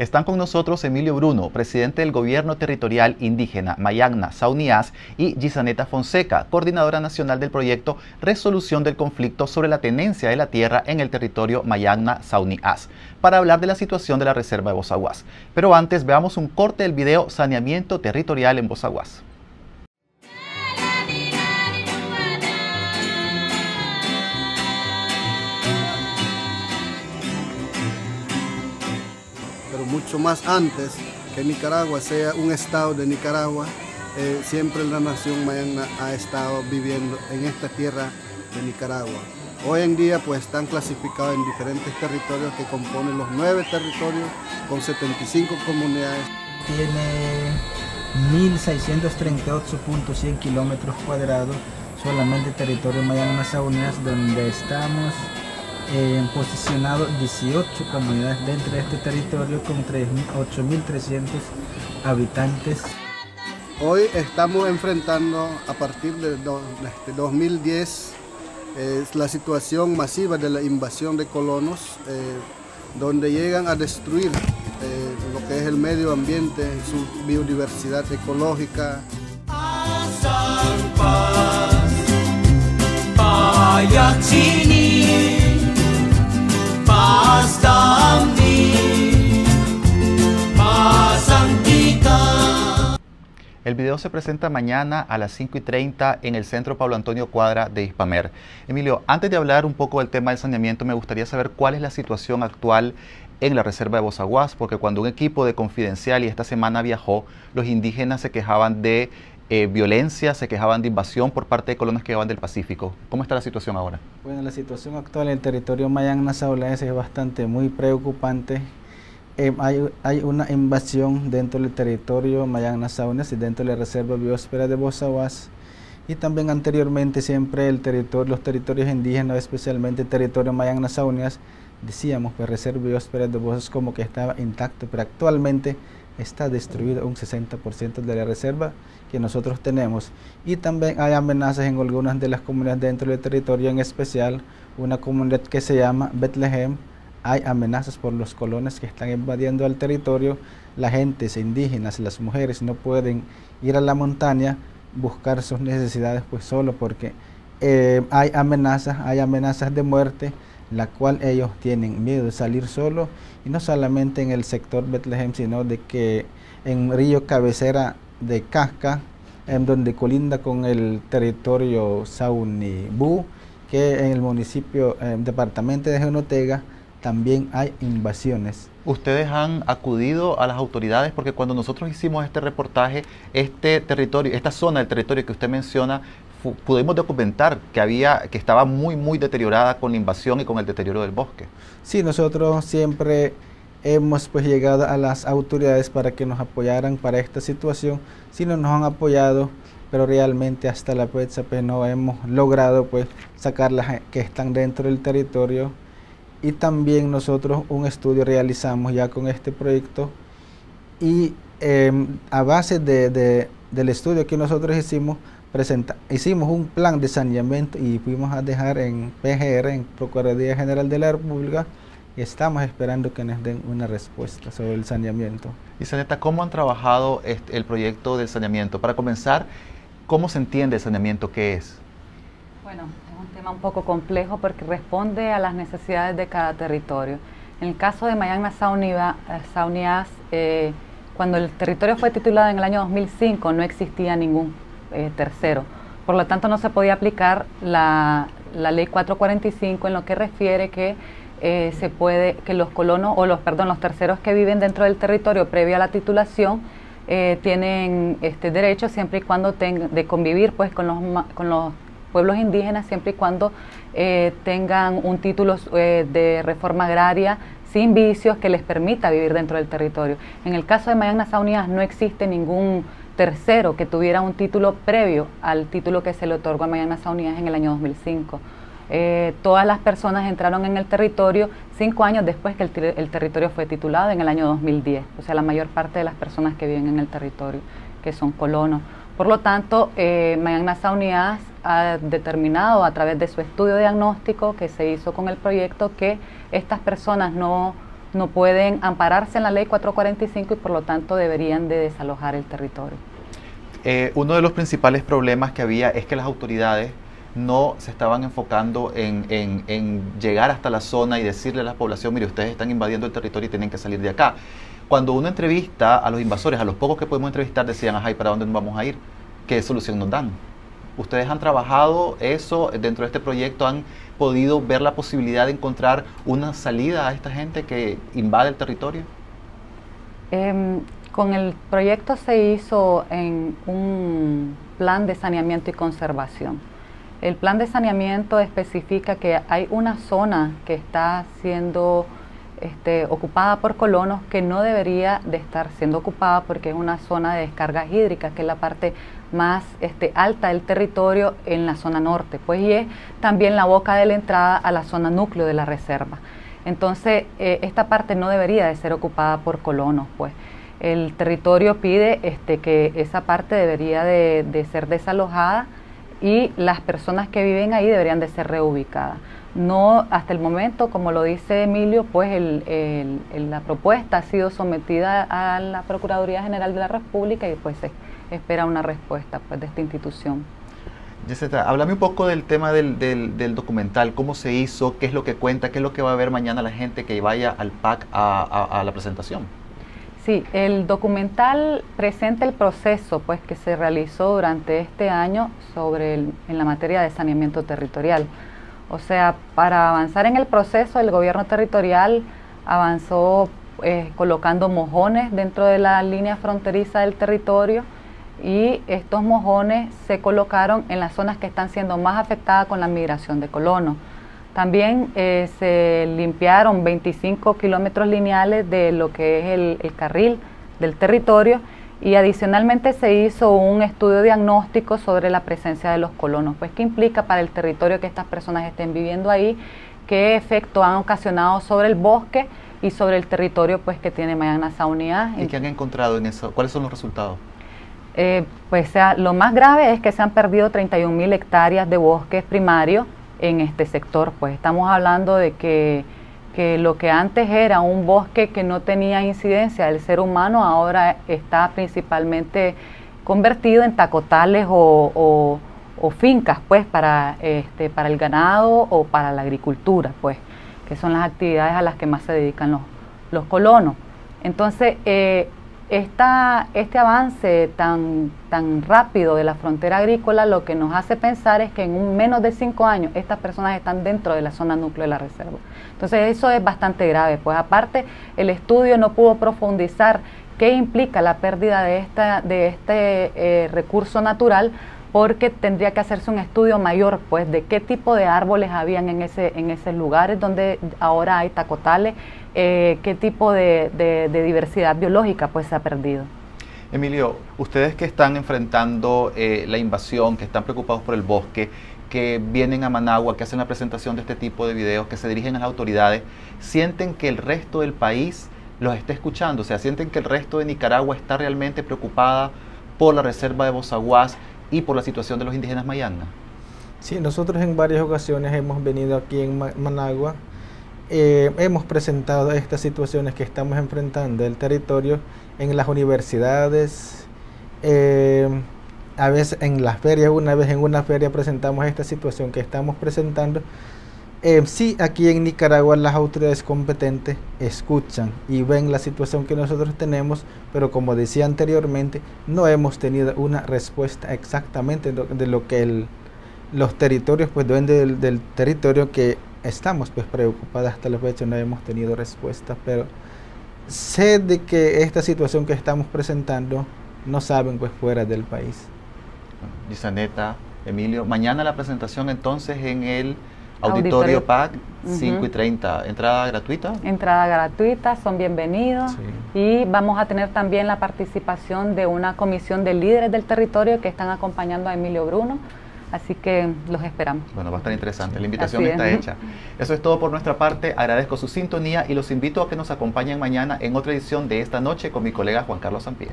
Están con nosotros Emilio Bruno, presidente del Gobierno Territorial Indígena Mayagna Saunias y Gisaneta Fonseca, coordinadora nacional del proyecto Resolución del Conflicto sobre la Tenencia de la Tierra en el territorio Mayagna Saunias, para hablar de la situación de la Reserva de Bozaguas. Pero antes veamos un corte del video Saneamiento Territorial en Bozaguas. Mucho más antes que Nicaragua sea un estado de Nicaragua, eh, siempre la nación mayana ha estado viviendo en esta tierra de Nicaragua. Hoy en día pues están clasificados en diferentes territorios que componen los nueve territorios con 75 comunidades. Tiene 1.638.100 kilómetros cuadrados solamente territorio Mayana Unidas donde estamos eh, posicionado 18 comunidades dentro de este territorio con 8.300 habitantes. Hoy estamos enfrentando a partir de, 2010 eh, la situación masiva de la invasión de colonos, eh, donde llegan a destruir lo que es el medio ambiente, su biodiversidad ecológica. El video se presenta mañana a las 5 y 30 en el Centro Pablo Antonio Cuadra de Ispamer. Emilio, antes de hablar un poco del tema del saneamiento, me gustaría saber cuál es la situación actual en la reserva de Bozaguas, porque cuando un equipo de Confidencial y esta semana viajó, los indígenas se quejaban de eh, violencia, se quejaban de invasión por parte de colonos que llegaban del Pacífico. ¿Cómo está la situación ahora? Bueno, la situación actual en el territorio Mayán Nazaulés es bastante muy preocupante. Eh, hay, una invasión dentro del territorio Mayán Nazaulés y dentro de la Reserva Biosfera de Bozaguas. Y también anteriormente siempre el territorio, los territorios indígenas, especialmente el territorio Mayán Nazaunias, decíamos pues, Reserva Biosfera de Bozaguas como que estaba intacto, pero actualmente está destruido un 60% de la reserva que nosotros tenemos. Y también hay amenazas en algunas de las comunidades dentro del territorio, en especial una comunidad que se llama Bethlehem. Hay amenazas por los colones que están invadiendo el territorio. La gente, indígenas, las mujeres no pueden ir a la montaña buscar sus necesidades pues solo porque eh, hay amenazas, hay amenazas de muerte, la cual ellos tienen miedo de salir solos y no solamente en el sector Bethlehem, sino de que en Río Cabecera de Casca, en donde colinda con el territorio Saunibú, que en el municipio, en departamento de Genotega, también hay invasiones. Ustedes han acudido a las autoridades porque cuando nosotros hicimos este reportaje, este territorio, esta zona del territorio que usted menciona, pudimos documentar que había, que estaba muy, muy deteriorada con la invasión y con el deterioro del bosque. Sí, nosotros siempre hemos pues llegado a las autoridades para que nos apoyaran para esta situación. Si no nos han apoyado, pero realmente hasta la fecha pues no hemos logrado pues sacar las que están dentro del territorio. Y también nosotros un estudio realizamos ya con este proyecto y em, a base de, del estudio que nosotros hicimos, presenta, hicimos un plan de saneamiento y fuimos a dejar en PGR, en Procuraduría General de la República, y estamos esperando que nos den una respuesta sobre el saneamiento. Y Saneta, ¿cómo han trabajado este, el proyecto del saneamiento? Para comenzar, ¿cómo se entiende el saneamiento? ¿Qué es? Bueno, tema un poco complejo porque responde a las necesidades de cada territorio. En el caso de Mayagna Saunias, eh, cuando el territorio fue titulado en el año 2005 no existía ningún eh, tercero. Por lo tanto, no se podía aplicar la, la ley 445 en lo que refiere que eh, se puede que los colonos o los perdón los terceros que viven dentro del territorio previo a la titulación eh, tienen este derecho siempre y cuando tengan de convivir pues con los con los pueblos indígenas siempre y cuando eh, tengan un título de reforma agraria sin vicios que les permita vivir dentro del territorio. En el caso de Mayagnas Unidas no existe ningún tercero que tuviera un título previo al título que se le otorgó a Mayagnas Unidas en el año 2005. Eh, todas las personas entraron en el territorio cinco años después que el, territorio fue titulado en el año 2010, o sea, la mayor parte de las personas que viven en el territorio, que son colonos. Por lo tanto, eh, Unidades ha determinado a través de su estudio diagnóstico que se hizo con el proyecto que estas personas no no pueden ampararse en la ley 445 y por lo tanto deberían de desalojar el territorio. Eh, uno de los principales problemas que había es que las autoridades no se estaban enfocando en, llegar hasta la zona y decirle a la población, mire, ustedes están invadiendo el territorio y tienen que salir de acá. Cuando uno entrevista a los invasores, a los pocos que podemos entrevistar, decían, ajá, ¿y para dónde nos vamos a ir? ¿Qué solución nos dan? ¿Ustedes han trabajado eso dentro de este proyecto? ¿Han podido ver la posibilidad de encontrar una salida a esta gente que invade el territorio? Em, con el proyecto se hizo en un plan de saneamiento y conservación. El plan de saneamiento especifica que hay una zona que está siendo este, ocupada por colonos que no debería de estar siendo ocupada porque es una zona de descargas hídricas, que es la parte más este, alta del territorio en la zona norte, pues y es también la boca de la entrada a la zona núcleo de la reserva. Entonces, eh, esta parte no debería de ser ocupada por colonos, pues. El territorio pide este, que esa parte debería de ser desalojada y las personas que viven ahí deberían de ser reubicadas. No, hasta el momento, como lo dice Emilio, pues la propuesta ha sido sometida a la Procuraduría General de la República y pues se espera una respuesta pues, de esta institución. Yeseta, háblame un poco del tema del, documental, cómo se hizo, qué es lo que cuenta, qué es lo que va a ver mañana la gente que vaya al PAC a la presentación. Sí, el documental presenta el proceso pues, que se realizó durante este año sobre en la materia de saneamiento territorial. O sea, para avanzar en el proceso, el gobierno territorial avanzó eh, colocando mojones dentro de la línea fronteriza del territorio y estos mojones se colocaron en las zonas que están siendo más afectadas con la migración de colonos. También eh, se limpiaron 25 kilómetros lineales de lo que es el, carril del territorio y adicionalmente se hizo un estudio diagnóstico sobre la presencia de los colonos, pues qué implica para el territorio que estas personas estén viviendo ahí, qué efecto han ocasionado sobre el bosque y sobre el territorio pues que tiene Mayana Unidad. ¿Y qué han encontrado en eso? ¿Cuáles son los resultados? Eh, pues sea, lo más grave es que se han perdido 31 mil hectáreas de bosques primarios en este sector. Pues estamos hablando de que, lo que antes era un bosque que no tenía incidencia del ser humano, ahora está principalmente convertido en tacotales o, fincas, pues, para, este, para el ganado o para la agricultura, pues, que son las actividades a las que más se dedican los, los colonos. Entonces, eh, esta, este avance tan, tan rápido de la frontera agrícola lo que nos hace pensar es que en un, menos de cinco años estas personas están dentro de la zona núcleo de la reserva. Entonces eso es bastante grave, pues aparte el estudio no pudo profundizar qué implica la pérdida de, esta, de este eh, recurso natural porque tendría que hacerse un estudio mayor, pues, de qué tipo de árboles habían en ese, en esos lugares donde ahora hay tacotales eh, qué tipo de, diversidad biológica pues se ha perdido. Emilio, ustedes que están enfrentando eh, la invasión, que están preocupados por el bosque, que vienen a Managua, que hacen la presentación de este tipo de videos, que se dirigen a las autoridades, ¿sienten que el resto del país los está escuchando? O sea, ¿sienten que el resto de Nicaragua está realmente preocupada por la reserva de Bozaguas y por la situación de los indígenas mayana? Sí, nosotros en varias ocasiones hemos venido aquí en Managua eh, hemos presentado estas situaciones que estamos enfrentando el territorio en las universidades, eh, a veces en las ferias, una vez en una feria presentamos esta situación que estamos presentando. Eh, sí, aquí en Nicaragua las autoridades competentes escuchan y ven la situación que nosotros tenemos, pero como decía anteriormente, no hemos tenido una respuesta exactamente de lo, que los territorios, pues deben del territorio que estamos pues preocupadas hasta la fecha, no hemos tenido respuesta, pero sé de que esta situación que estamos presentando no saben pues fuera del país. Gisaneta, Emilio, mañana la presentación entonces en el Auditorio, PAC, 5 y 30. ¿Entrada gratuita? Entrada gratuita, son bienvenidos. Y vamos a tener también la participación de una comisión de líderes del territorio que están acompañando a Emilio Bruno Así que los esperamos. Bueno, va a estar interesante. La invitación está hecha. Eso es todo por nuestra parte. Agradezco su sintonía y los invito a que nos acompañen mañana en otra edición de esta noche con mi colega Juan Carlos Sampier.